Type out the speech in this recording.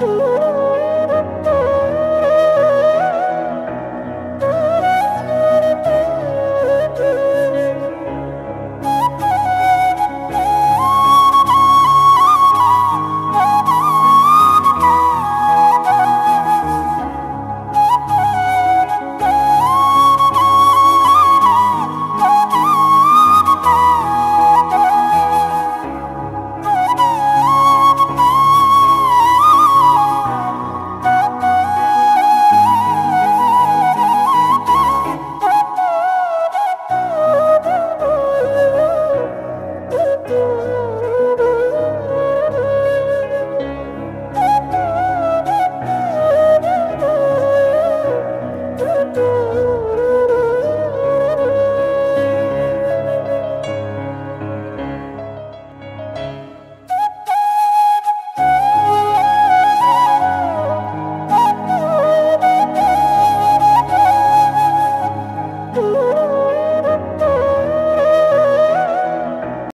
Ooh. Ooh.